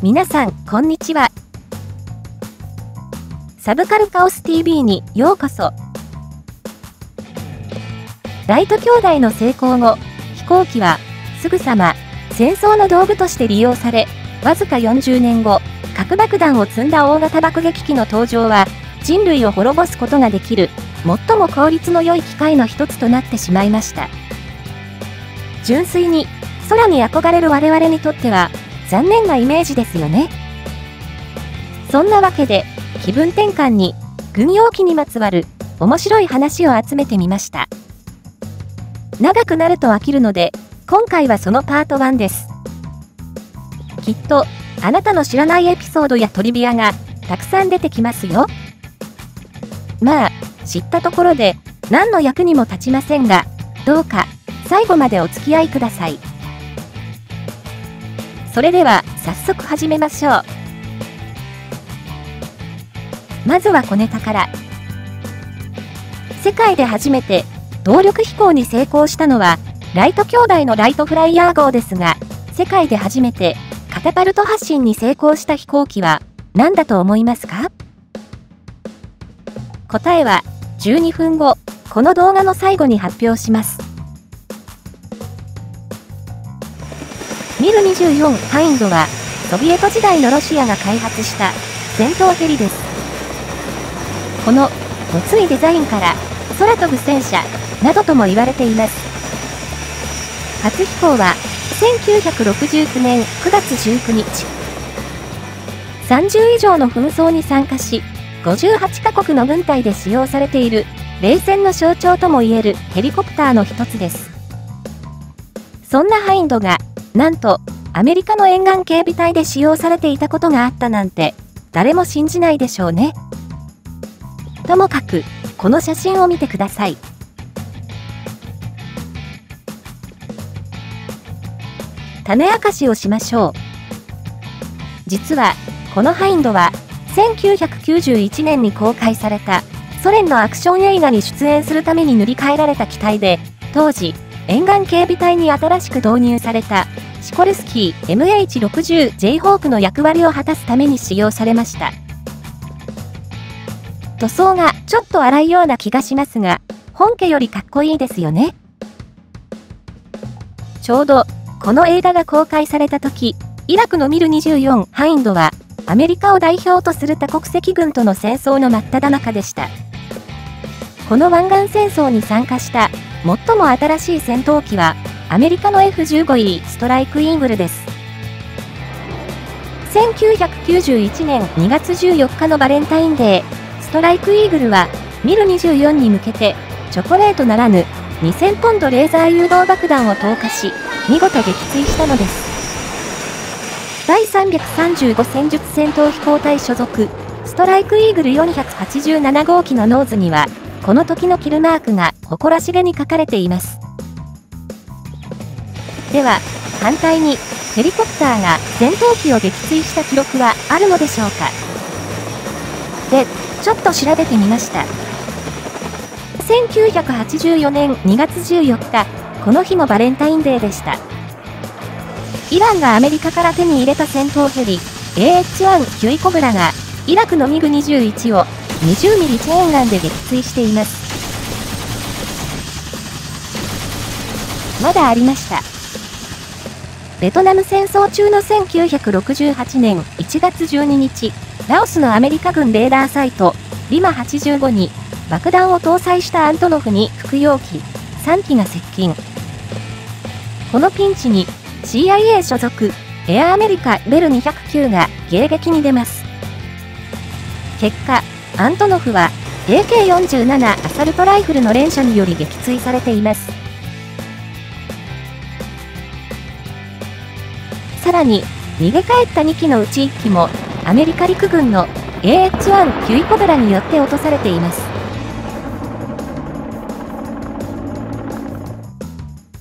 皆さん、こんにちは。サブカルカオス TV にようこそ。ライト兄弟の成功後、飛行機はすぐさま戦争の道具として利用され、わずか40年後、核爆弾を積んだ大型爆撃機の登場は、人類を滅ぼすことができる、最も効率の良い機械の一つとなってしまいました。純粋に、空に憧れる我々にとっては、残念なイメージですよね。そんなわけで、気分転換に、軍用機にまつわる、面白い話を集めてみました。長くなると飽きるので、今回はそのパート1です。きっと、あなたの知らないエピソードやトリビアが、たくさん出てきますよ。まあ、知ったところで、何の役にも立ちませんが、どうか、最後までお付き合いください。それでは、早速始めましょう。まずは小ネタから。世界で初めて、動力飛行に成功したのは、ライト兄弟のライトフライヤー号ですが、世界で初めてカタパルト発進に成功した飛行機は何だと思いますか？答えは12分後、この動画の最後に発表します。ミル24ハインドはソビエト時代のロシアが開発した戦闘ヘリです。このごついデザインから空飛ぶ戦車などとも言われています。初飛行は1969年9月19日。30以上の紛争に参加し、58カ国の軍隊で使用されている冷戦の象徴ともいえるヘリコプターの一つです。そんなハインドが、なんと、アメリカの沿岸警備隊で使用されていたことがあったなんて、誰も信じないでしょうね。ともかく、この写真を見てください。種明かしをしましょう。実は、このハインドは、1991年に公開された、ソ連のアクション映画に出演するために塗り替えられた機体で、当時、沿岸警備隊に新しく導入された、シコルスキー MH60J ホークの役割を果たすために使用されました。塗装がちょっと荒いような気がしますが、本家よりかっこいいですよね。ちょうどこの映画が公開された時、イラクのミル24ハインドは、アメリカを代表とする多国籍軍との戦争の真っ只中でした。この湾岸戦争に参加した最も新しい戦闘機は、アメリカの F15E ストライクイーグルです。1991年2月14日のバレンタインデー、ストライクイーグルは、ミル24に向けて、チョコレートならぬ、2000ポンドレーザー誘導爆弾を投下し、見事撃墜したのです。第335戦術戦闘飛行隊所属、ストライクイーグル487号機のノーズには、この時のキルマークが誇らしげに書かれています。では、反対に、ヘリコプターが戦闘機を撃墜した記録はあるのでしょうか？で、ちょっと調べてみました。1984年2月14日、この日もバレンタインデーでした。イランがアメリカから手に入れた戦闘ヘリ、AH-1 キュイコブラが、イラクのミグ21を20ミリチェーンガンで撃墜しています。まだありました。ベトナム戦争中の1968年1月12日、ラオスのアメリカ軍レーダーサイト、リマ85に爆弾を搭載したアントノフに服用機3機が接近。このピンチに CIA 所属エアアメリカベル209が迎撃に出ます。結果、アントノフは AK47 アサルトライフルの連射により撃墜されています。らに、逃げ帰った2機のうち1機もアメリカ陸軍の AH-1 キュイコブラによって落とされています。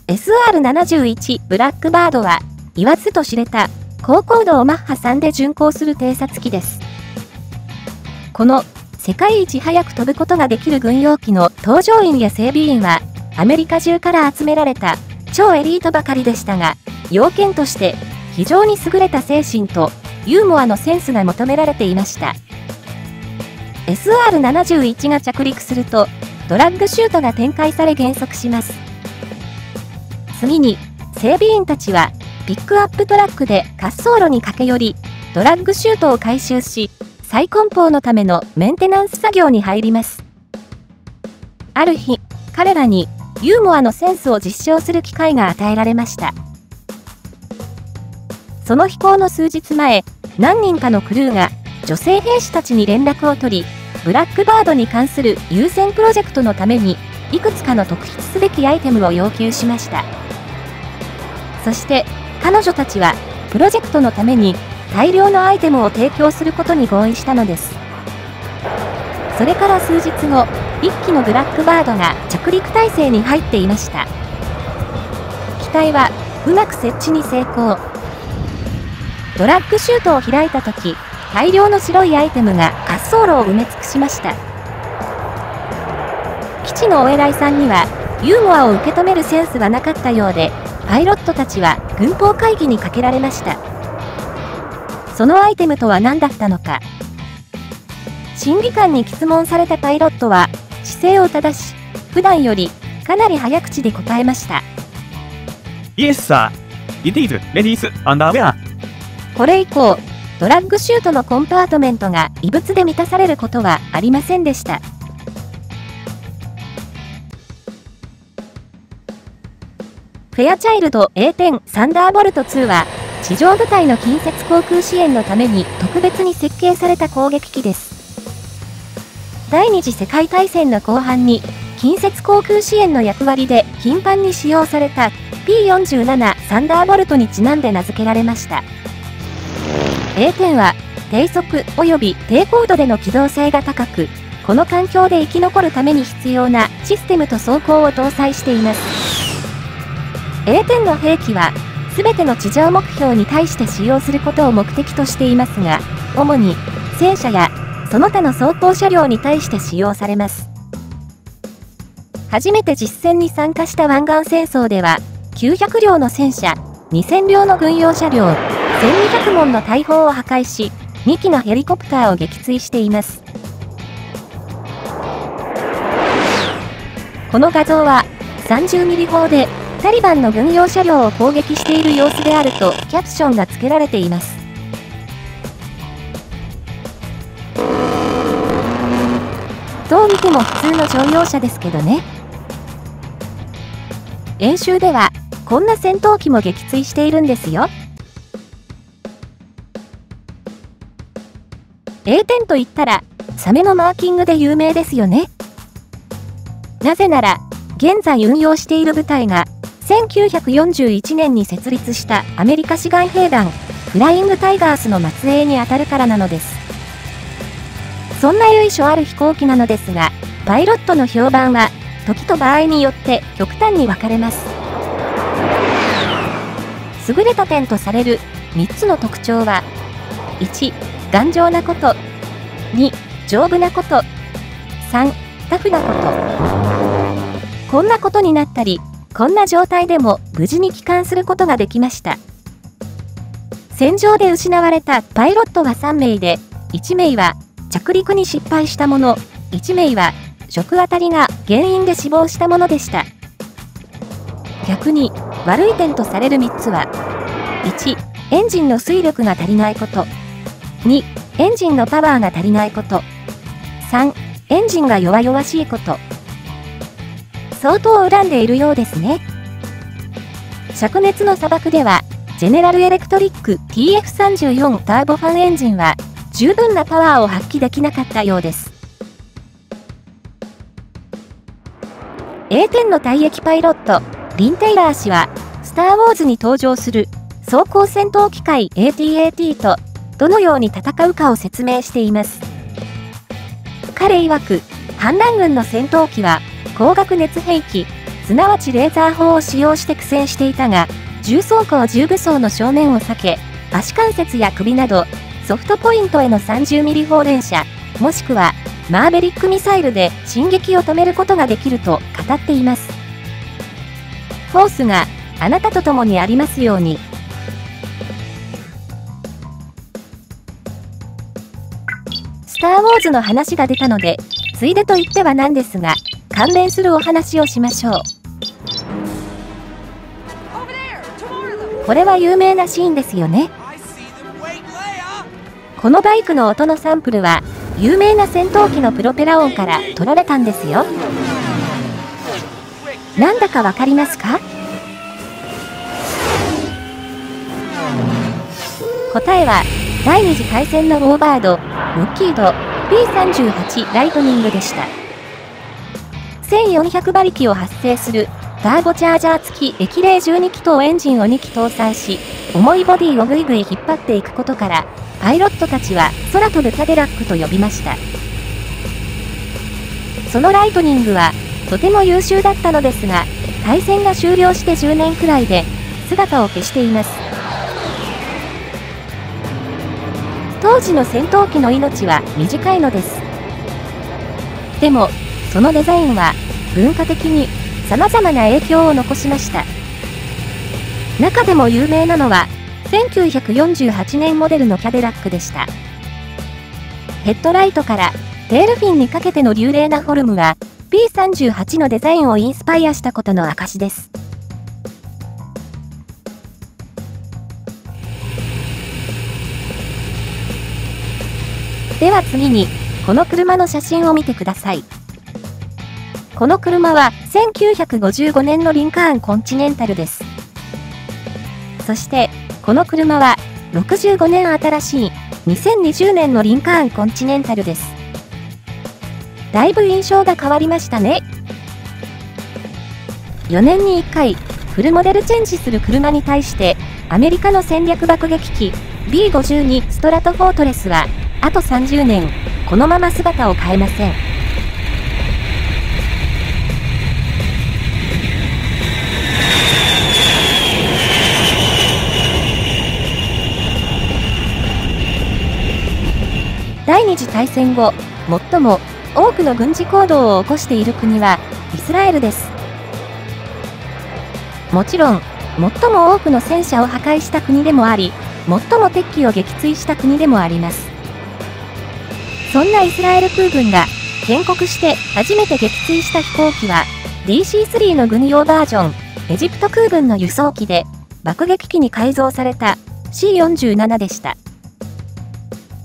SR71 ブラックバードは、言わずと知れた、高高度をマッハ3で巡航する偵察機です。この、世界一早く飛ぶことができる軍用機の搭乗員や整備員は、アメリカ中から集められた超エリートばかりでしたが、要件として、非常に優れた精神とユーモアのセンスが求められていました。SR71 が着陸すると、ドラッグシュートが展開され減速します。次に、整備員たちは、ピックアップトラックで滑走路に駆け寄り、ドラッグシュートを回収し、再梱包のためのメンテナンス作業に入ります。ある日、彼らにユーモアのセンスを実証する機会が与えられました。その飛行の数日前、何人かのクルーが女性兵士たちに連絡を取り、ブラックバードに関する優先プロジェクトのために、いくつかの特筆すべきアイテムを要求しました。そして、彼女たちは、プロジェクトのために、大量のアイテムを提供することに合意したのです。それから数日後、1機のブラックバードが着陸態勢に入っていました。機体は、うまく設置に成功。ドラッグシュートを開いた時、大量の白いアイテムが滑走路を埋め尽くしました。基地のお偉いさんには、ユーモアを受け止めるセンスがなかったようで、パイロットたちは軍法会議にかけられました。そのアイテムとは何だったのか。審議官に質問されたパイロットは、姿勢を正し、普段よりかなり早口で答えました。Yes, sir. It is ladies underwear. これ以降、ドラッグシュートのコンパートメントが異物で満たされることはありませんでした。フェアチャイルド A10 サンダーボルト2は、地上部隊の近接航空支援のために特別に設計された攻撃機です。第二次世界大戦の後半に、近接航空支援の役割で頻繁に使用された P47 サンダーボルトにちなんで名付けられました。A10 は低速及び低高度での機動性が高く、この環境で生き残るために必要なシステムと装甲を搭載しています。A10 の兵器は、すべての地上目標に対して使用することを目的としていますが、主に戦車やその他の装甲車両に対して使用されます。初めて実戦に参加した湾岸戦争では、900両の戦車、2000両の軍用車両、1200門の大砲を破壊し、2機のヘリコプターを撃墜しています。この画像は、30ミリ砲で、タリバンの軍用車両を攻撃している様子であると、キャプションが付けられています。どう見ても普通の乗用車ですけどね。演習では、こんな戦闘機も撃墜しているんですよ。A 点と言ったら、サメのマーキングで有名ですよね。なぜなら、現在運用している部隊が、1941年に設立したアメリカ志願兵団、フライングタイガースの末裔にあたるからなのです。そんな由緒ある飛行機なのですが、パイロットの評判は、時と場合によって極端に分かれます。優れた点とされる3つの特徴は、1、頑丈なこと。2、丈夫なこと。3、タフなこと。こんなことになったり、こんな状態でも無事に帰還することができました。戦場で失われたパイロットは3名で、1名は着陸に失敗したもの、1名は食当たりが原因で死亡したものでした。逆に悪い点とされる3つは、1、エンジンの水力が足りないこと。2、エンジンのパワーが足りないこと。3、エンジンが弱々しいこと。相当恨んでいるようですね。灼熱の砂漠では、ジェネラルエレクトリック TF34 ターボファンエンジンは、十分なパワーを発揮できなかったようです。A10 の退役パイロット、リン・テイラー氏は、スター・ウォーズに登場する、装甲戦闘機械 AT-AT とどのように戦うかを説明しています。彼曰く、反乱軍の戦闘機は、光学熱兵器、すなわちレーザー砲を使用して苦戦していたが、重装甲重武装の正面を避け、足関節や首など、ソフトポイントへの30ミリ砲連射、もしくは、マーベリックミサイルで進撃を止めることができると語っています。フォースがあなたと共にありますように。スター・ウォーズの話が出たので、ついでと言ってはなんですが、関連するお話をしましょう。これは有名なシーンですよね。このバイクの音のサンプルは、有名な戦闘機のプロペラ音から取られたんですよ。なんだかわかりますか？答えは、第二次大戦のウォーバード、ロッキード、P38 ライトニングでした。1400馬力を発生するターボチャージャー付き液冷12気筒エンジンを2機搭載し、重いボディをぐいぐい引っ張っていくことから、パイロットたちは空飛ぶキャデラックと呼びました。そのライトニングは、とても優秀だったのですが、対戦が終了して10年くらいで、姿を消しています。当時の戦闘機の命は短いのです。でも、そのデザインは、文化的に様々な影響を残しました。中でも有名なのは、1948年モデルのキャデラックでした。ヘッドライトからテールフィンにかけての流麗なフォルムは、P38 のデザインをインスパイアしたことの証です。では次に、この車の写真を見てください。この車は1955年のリンカーンコンチネンタルです。そして、この車は65年新しい2020年のリンカーンコンチネンタルです。だいぶ印象が変わりましたね。4年に1回、フルモデルチェンジする車に対して、アメリカの戦略爆撃機 B52 ストラトフォートレスは、あと30年、このまま姿を変えません。第二次大戦後、最も多くの軍事行動を起こしている国はイスラエルです。もちろん、最も多くの戦車を破壊した国でもあり、最も敵機を撃墜した国でもあります。そんなイスラエル空軍が建国して初めて撃墜した飛行機は DC-3 の軍用バージョン、エジプト空軍の輸送機で爆撃機に改造された C47 でした。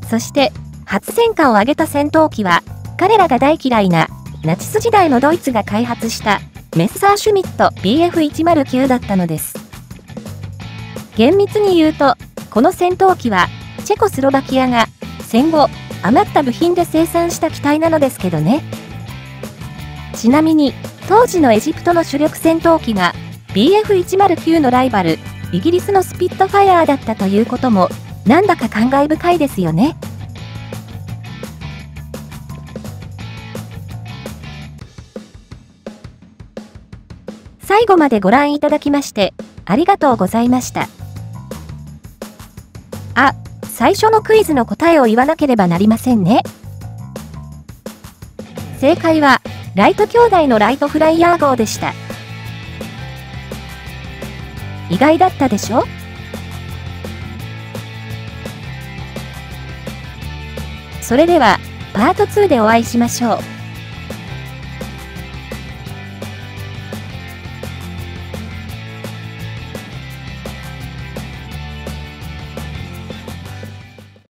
そして初戦果を上げた戦闘機は、彼らが大嫌いな、ナチス時代のドイツが開発した、メッサーシュミット BF109 だったのです。厳密に言うと、この戦闘機は、チェコスロバキアが、戦後、余った部品で生産した機体なのですけどね。ちなみに、当時のエジプトの主力戦闘機が、BF109 のライバル、イギリスのスピットファイアーだったということも、なんだか感慨深いですよね。最後までご覧いただきまして、ありがとうございました。あ、最初のクイズの答えを言わなければなりませんね。正解は、ライト兄弟のライトフライヤー号でした。意外だったでしょ？それでは、パート2でお会いしましょう。